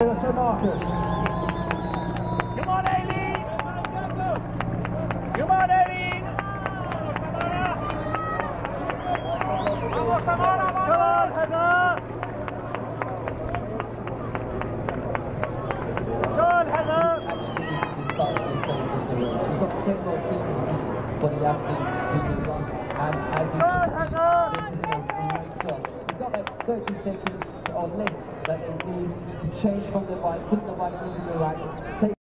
to Marcus. Come on, Aileen! Come on, Aileen! Come on, Heather! Go on, Heather! We've got 10 more kilometres for the athletes to move on, and as you can see, 30 seconds or less that they need to change from the bike, put the bike into the rack, take